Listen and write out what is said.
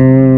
Mm-hmm.